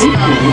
Zero,